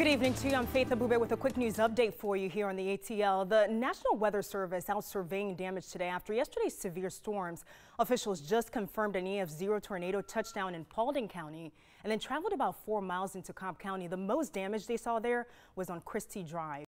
Good evening to you. I'm Faith Abubey with a quick news update for you here on the ATL. The National Weather Service out surveying damage today after yesterday's severe storms. Officials just confirmed an EF0 tornado touchdown in Paulding County and then traveled about four miles into Cobb County. The most damage they saw there was on Christie Drive.